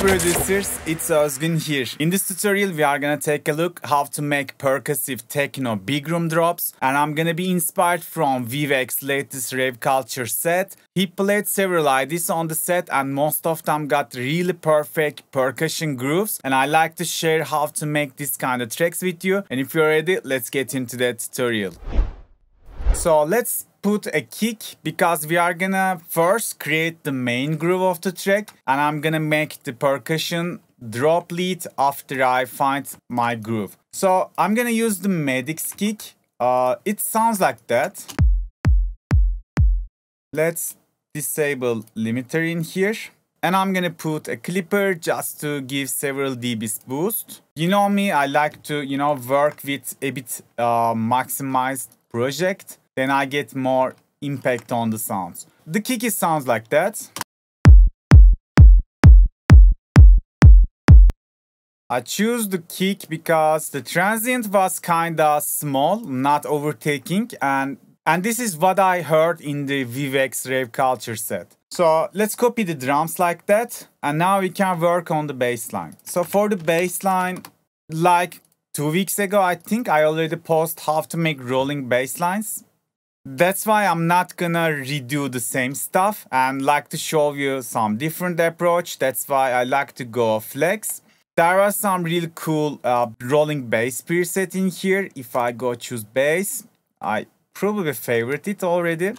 producers, it's Özgün here. In this tutorial, we are gonna take a look how to make percussive techno big room drops and I'm gonna be inspired from Wiwek's latest rave culture set. He played several ideas on the set and most of them got really perfect percussion grooves and I like to share how to make this kind of tracks with you and if you're ready, let's get into that tutorial. So let's put a kick because we are gonna first create the main groove of the track and I'm gonna make the percussion drop lead after I find my groove. So I'm gonna use the Maddix kick. Uh, it sounds like that. Let's disable limiter in here. And I'm gonna put a clipper just to give several dBs boost. You know me, I like to, you know, work with a bit uh, maximized project then I get more impact on the sounds. The kick is sounds like that. I choose the kick because the transient was kinda small, not overtaking, and and this is what I heard in the Wiwek's Rave Culture set. So let's copy the drums like that, and now we can work on the bass line. So for the bass line, like two weeks ago, I think I already posted how to make rolling bass lines. That's why I'm not gonna redo the same stuff and like to show you some different approach. That's why I like to go flex. There are some really cool uh, rolling bass preset in here. If I go choose bass, I probably favorite it already.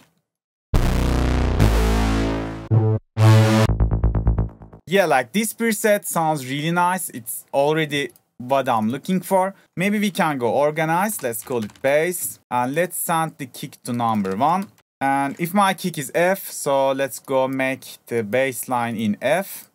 Yeah, like this preset sounds really nice. It's already what I'm looking for. Maybe we can go organize. Let's call it bass. And let's send the kick to number one. And if my kick is F, so let's go make the bass line in F.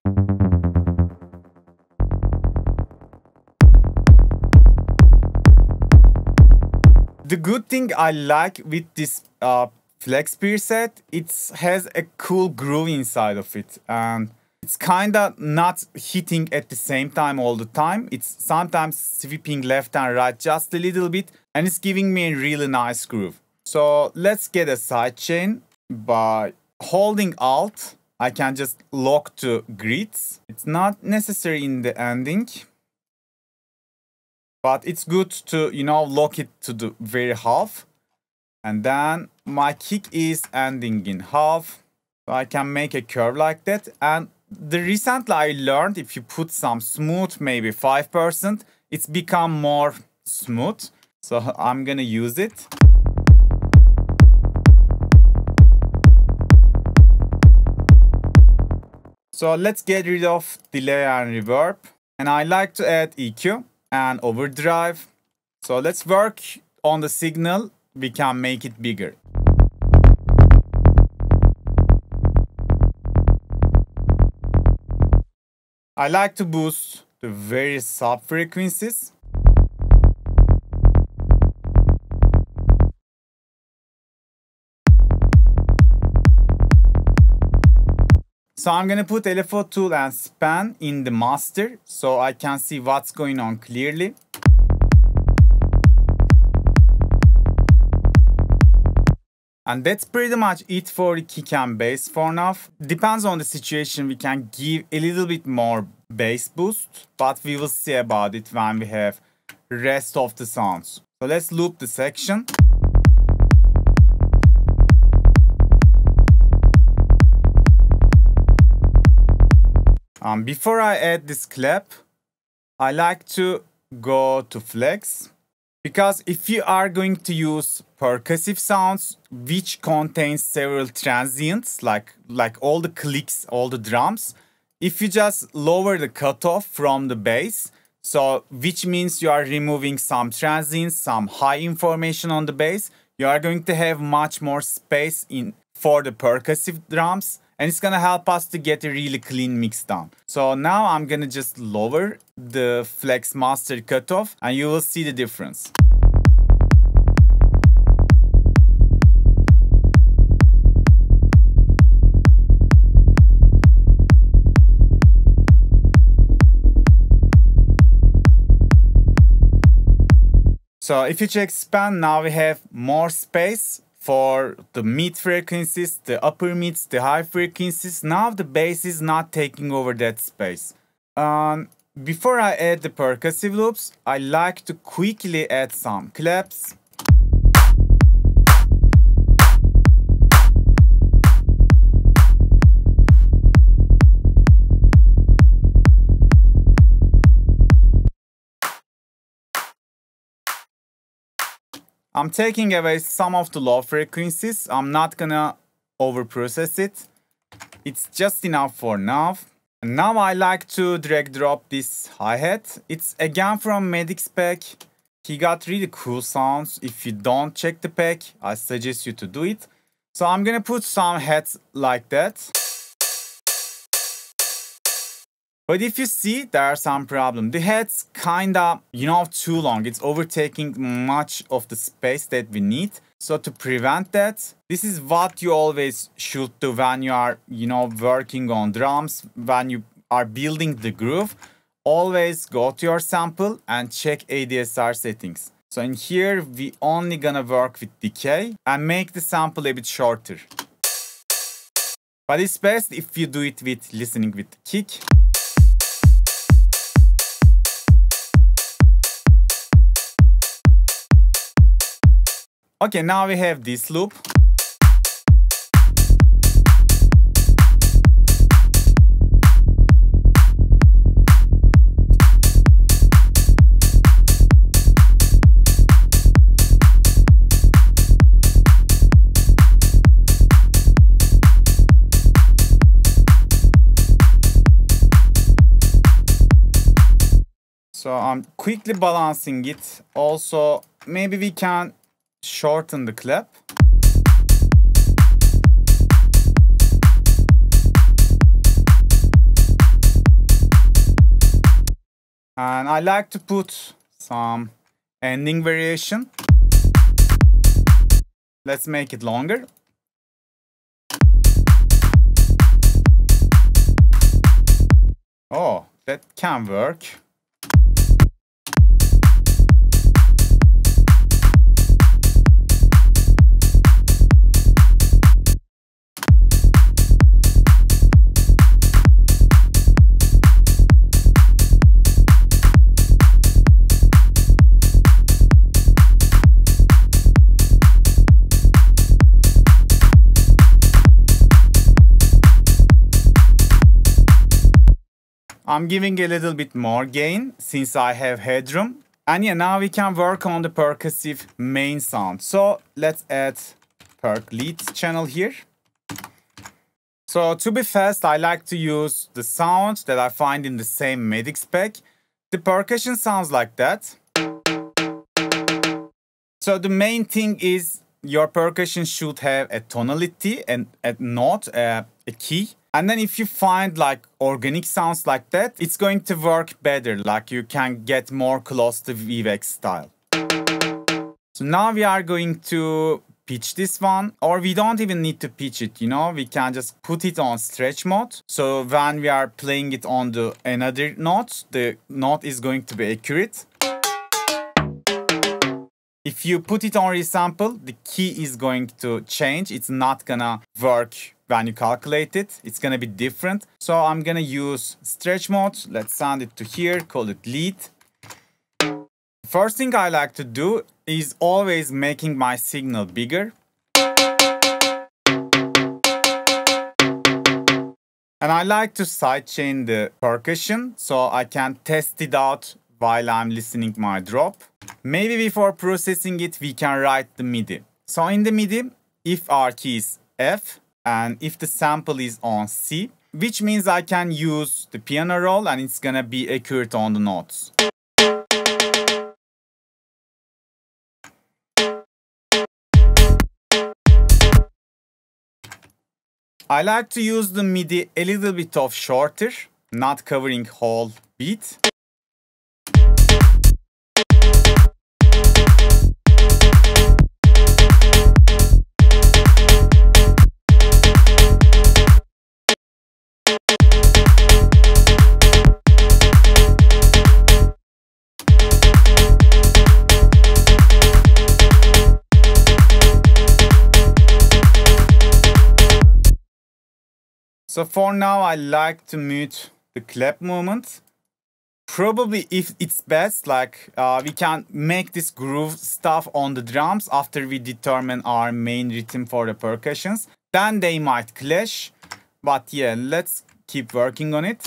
The good thing I like with this uh, flex preset, it has a cool groove inside of it. And it's kind of not hitting at the same time all the time. It's sometimes sweeping left and right just a little bit and it's giving me a really nice groove. So let's get a sidechain by holding Alt. I can just lock to grids. It's not necessary in the ending, but it's good to, you know, lock it to the very half. And then my kick is ending in half. So I can make a curve like that. And the recently I learned if you put some smooth, maybe 5%, it's become more smooth. So I'm gonna use it. So let's get rid of delay and reverb. And I like to add EQ and overdrive. So let's work on the signal. We can make it bigger. I like to boost the various sub frequencies. So I'm gonna put LFO tool and span in the master so I can see what's going on clearly. And that's pretty much it for the kick and bass for now. Depends on the situation, we can give a little bit more bass boost, but we will see about it when we have rest of the sounds. So let's loop the section. Um, before I add this clap, I like to go to flex because if you are going to use percussive sounds which contains several transients like like all the clicks, all the drums, if you just lower the cutoff from the bass, so which means you are removing some transients, some high information on the bass, you are going to have much more space in for the percussive drums and it's gonna help us to get a really clean mix down. So now I'm gonna just lower the flex master cutoff and you will see the difference. So if you span, now we have more space for the mid frequencies, the upper mids, the high frequencies. Now the bass is not taking over that space. Um, before I add the percussive loops, I like to quickly add some claps. I'm taking away some of the low frequencies. I'm not gonna overprocess it. It's just enough for now. And now I like to drag drop this hi-hat. It's again from Maddix pack. He got really cool sounds. If you don't check the pack, I suggest you to do it. So I'm gonna put some hats like that. But if you see, there are some problem. The head's kinda, you know, too long. It's overtaking much of the space that we need. So to prevent that, this is what you always should do when you are, you know, working on drums, when you are building the groove. Always go to your sample and check ADSR settings. So in here, we only gonna work with decay and make the sample a bit shorter. But it's best if you do it with listening with the kick. Okay, now we have this loop. So I'm quickly balancing it. Also, maybe we can shorten the clip. And I like to put some ending variation. Let's make it longer. Oh, that can work. I'm giving a little bit more gain since I have headroom. And yeah, now we can work on the percussive main sound. So let's add perk lead channel here. So to be fast, I like to use the sound that I find in the same Maddix spec. The percussion sounds like that. So the main thing is your percussion should have a tonality and a note, a key. And then if you find like organic sounds like that, it's going to work better. Like you can get more close to Wiwek's style. So now we are going to pitch this one or we don't even need to pitch it you know we can just put it on stretch mode so when we are playing it on the another note the note is going to be accurate if you put it on resample the key is going to change it's not gonna work when you calculate it, it's gonna be different. So I'm gonna use stretch mode. Let's send it to here, call it lead. First thing I like to do is always making my signal bigger. And I like to sidechain the percussion so I can test it out while I'm listening my drop. Maybe before processing it, we can write the MIDI. So in the MIDI, if our key is F, and if the sample is on C, which means I can use the piano roll and it's gonna be accurate on the notes. I like to use the MIDI a little bit of shorter, not covering whole beat. So for now, I like to mute the clap movement. probably if it's best, like uh, we can make this groove stuff on the drums after we determine our main rhythm for the percussions. Then they might clash. But yeah, let's keep working on it.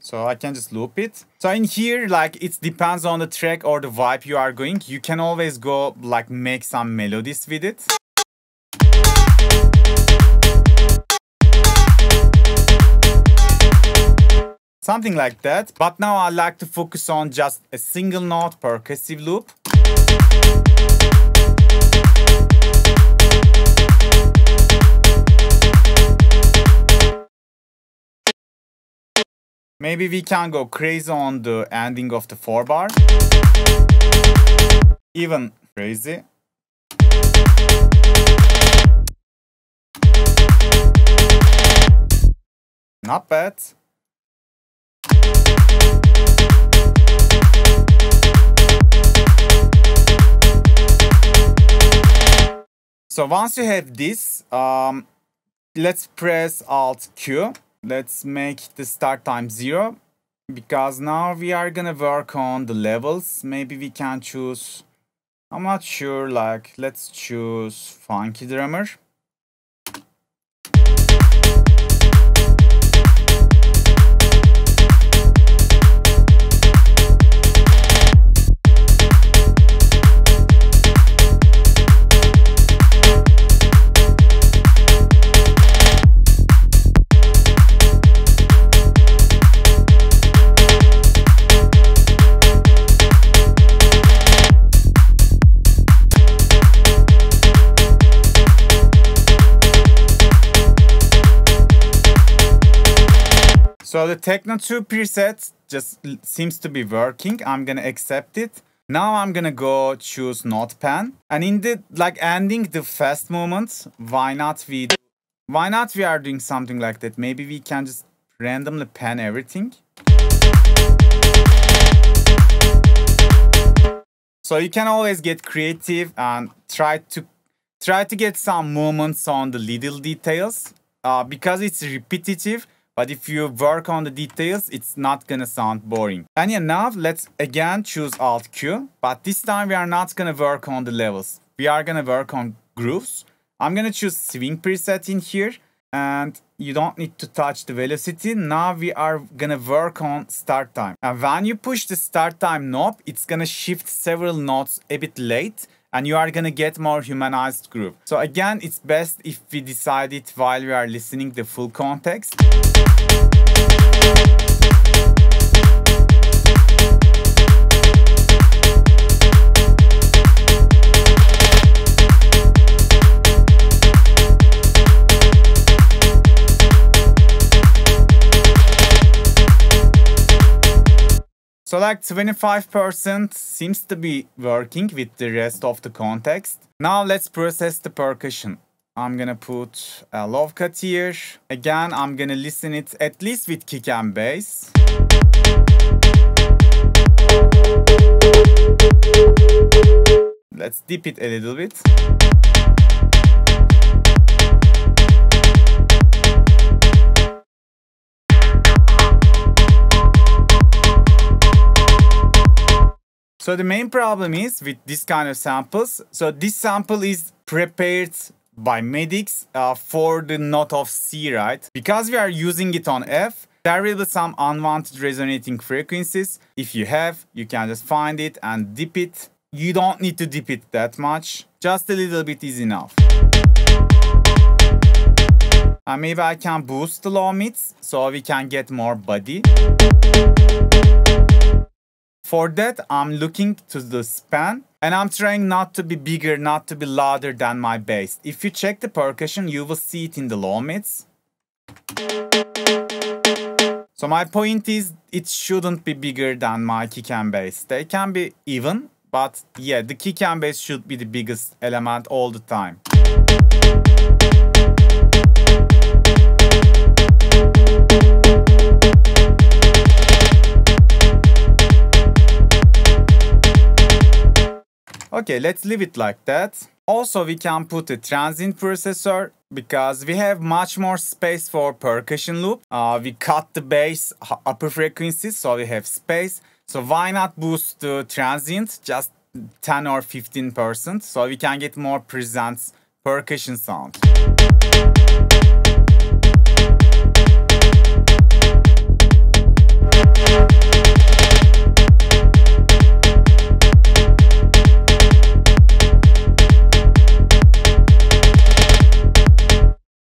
So I can just loop it. So in here, like it depends on the track or the vibe you are going. You can always go like make some melodies with it. Something like that. But now I like to focus on just a single note percussive loop. Maybe we can go crazy on the ending of the 4 bar. Even crazy. Not bad. So once you have this, um, let's press Alt Q. Let's make the start time zero because now we are gonna work on the levels. Maybe we can choose i'm not sure like let's choose funky drummer So the Techno 2 preset just seems to be working. I'm gonna accept it. Now I'm gonna go choose Note Pan. And in the like ending the fast movement, why not we why not we are doing something like that? Maybe we can just randomly pan everything. So you can always get creative and try to try to get some moments on the little details. Uh, because it's repetitive, but if you work on the details, it's not gonna sound boring. And yeah, now let's again choose Alt Q. But this time we are not gonna work on the levels. We are gonna work on grooves. I'm gonna choose swing preset in here. And you don't need to touch the velocity. Now we are gonna work on start time. And when you push the start time knob, it's gonna shift several notes a bit late and you are gonna get more humanized groove. So again, it's best if we decide it while we are listening the full context. So like 25% seems to be working with the rest of the context. Now let's process the percussion. I'm gonna put a low cut here. Again, I'm gonna listen it at least with kick and bass. Let's dip it a little bit. So the main problem is with this kind of samples. So this sample is prepared by Maddix uh, for the note of C, right? Because we are using it on F, there will be some unwanted resonating frequencies. If you have, you can just find it and dip it. You don't need to dip it that much. Just a little bit is enough. And maybe I can boost the low mids so we can get more body. For that, I'm looking to the span and I'm trying not to be bigger, not to be louder than my bass. If you check the percussion, you will see it in the low mids. So my point is, it shouldn't be bigger than my kick and bass. They can be even, but yeah, the kick and bass should be the biggest element all the time. Okay, let's leave it like that. Also, we can put a transient processor because we have much more space for percussion loop. Uh, we cut the bass upper frequencies, so we have space. So why not boost the transient just 10 or 15% so we can get more presence percussion sound.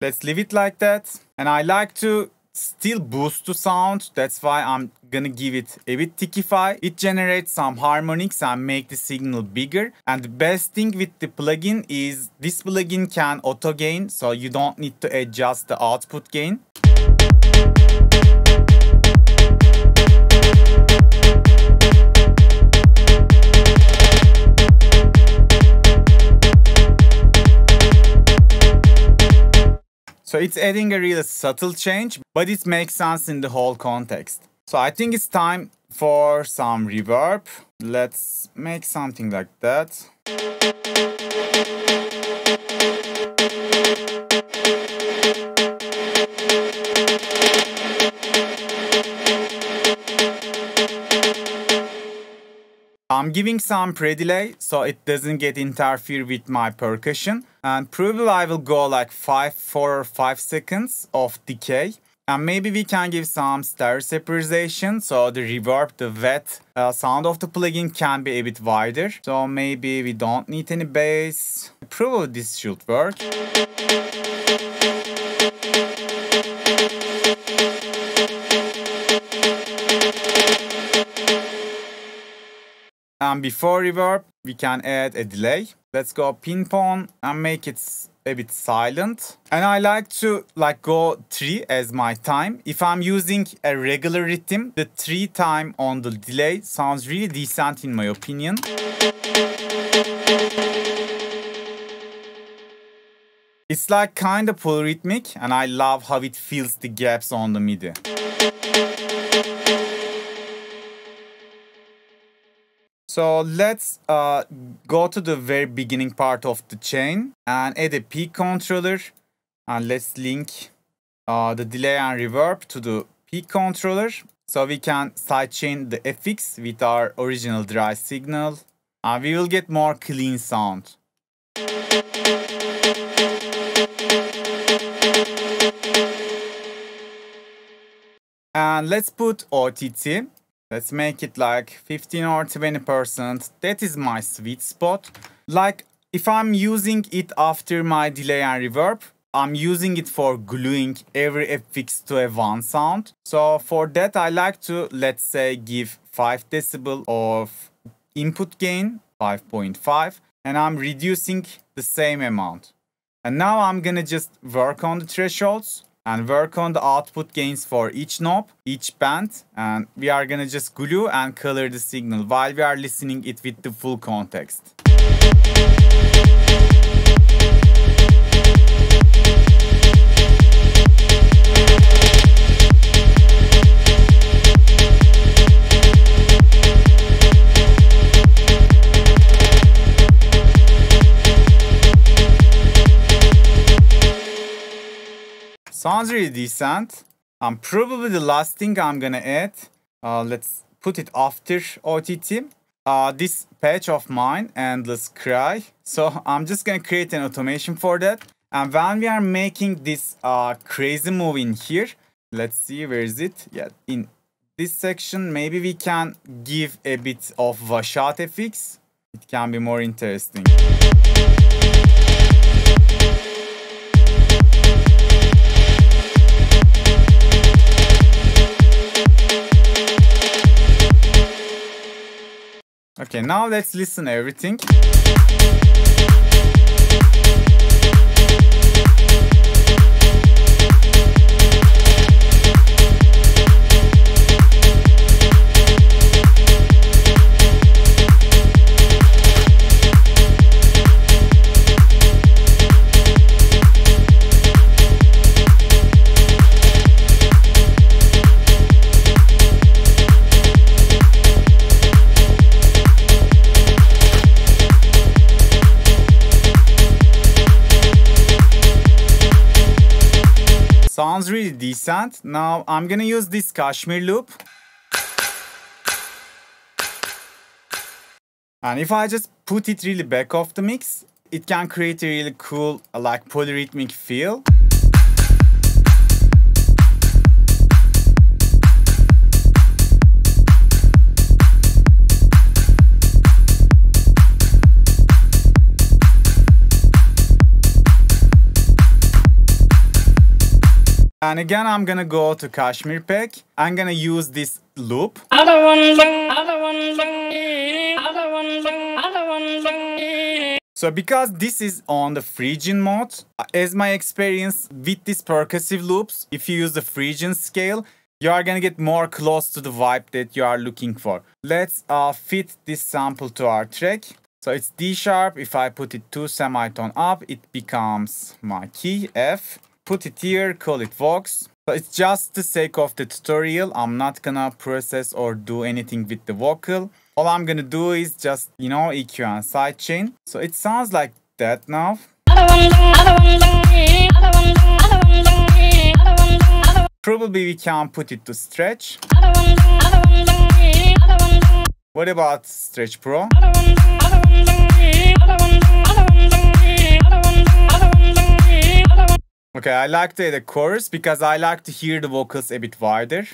Let's leave it like that. And I like to still boost the sound. That's why I'm gonna give it a bit thickify. It generates some harmonics and make the signal bigger. And the best thing with the plugin is this plugin can auto gain, so you don't need to adjust the output gain. So it's adding a really subtle change, but it makes sense in the whole context. So I think it's time for some reverb. Let's make something like that. I'm giving some pre-delay so it doesn't get interfere with my percussion. And probably I will go like 5, 4 or 5 seconds of decay. And maybe we can give some stereo separation so the reverb, the wet uh, sound of the plugin can be a bit wider. So maybe we don't need any bass. Probably this should work. And before reverb, we can add a delay. Let's go pin-pon and make it a bit silent. And I like to like go 3 as my time. If I'm using a regular rhythm, the 3 time on the delay sounds really decent in my opinion. It's like kind of polyrhythmic and I love how it fills the gaps on the MIDI. So let's uh, go to the very beginning part of the chain and add a peak controller. And let's link uh, the delay and reverb to the peak controller. So we can sidechain the FX with our original dry signal. And we will get more clean sound. And let's put OTT. Let's make it like 15 or 20%. That is my sweet spot. Like if I'm using it after my delay and reverb, I'm using it for gluing every FX to a one sound. So for that, I like to, let's say, give 5 decibel of input gain, 5.5, and I'm reducing the same amount. And now I'm gonna just work on the thresholds and work on the output gains for each knob, each band, and we are gonna just glue and color the signal while we are listening it with the full context. Sounds really decent. Um, probably the last thing I'm gonna add, uh, let's put it after OTT. Uh, this patch of mine, Endless Cry. So I'm just gonna create an automation for that. And when we are making this uh, crazy move in here, let's see, where is it? Yeah, in this section, maybe we can give a bit of washout FX. It can be more interesting. Okay, now let's listen everything. Really decent. Now I'm gonna use this KSHMR loop. And if I just put it really back off the mix, it can create a really cool like polyrhythmic feel. And again, I'm gonna go to KSHMR Pack. I'm gonna use this loop. So because this is on the Phrygian mode, as my experience with these percussive loops, if you use the Phrygian scale, you are gonna get more close to the vibe that you are looking for. Let's uh, fit this sample to our track. So it's D sharp. If I put it two semitone up, it becomes my key F put it here, call it Vox. So it's just the sake of the tutorial. I'm not gonna process or do anything with the vocal. All I'm gonna do is just, you know, EQ and sidechain. So it sounds like that now. Probably we can put it to stretch. What about Stretch Pro? Okay, I like the, the chorus because I like to hear the vocals a bit wider.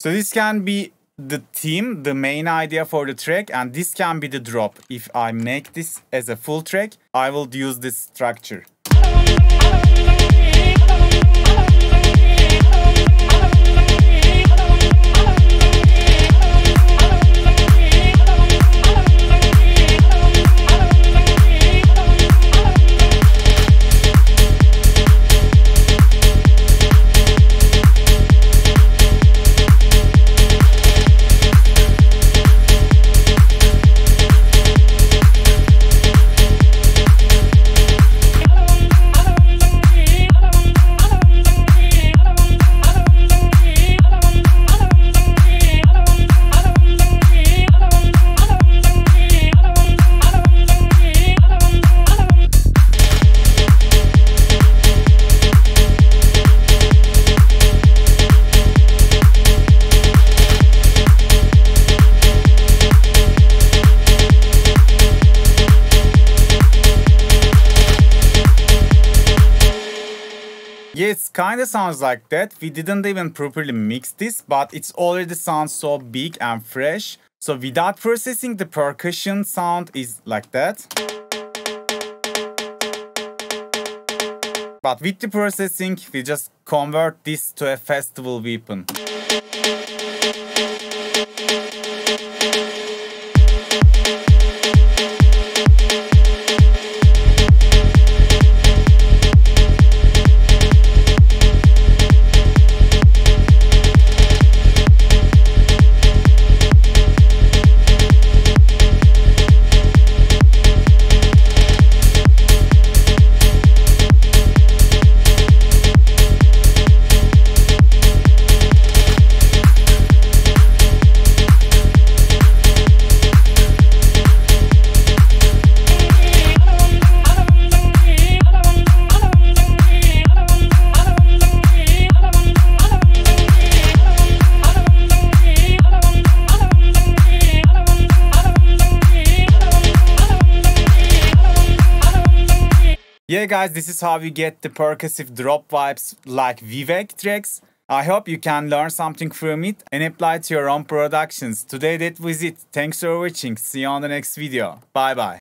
So this can be the theme, the main idea for the track, and this can be the drop. If I make this as a full track, I will use this structure. Kinda sounds like that. We didn't even properly mix this, but it's already sounds so big and fresh. So without processing, the percussion sound is like that. But with the processing, we just convert this to a festival weapon. Yeah guys, this is how you get the percussive drop vibes like Wiwek tracks. I hope you can learn something from it and apply it to your own productions. Today that was it. Thanks for watching. See you on the next video. Bye bye.